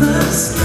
the sky.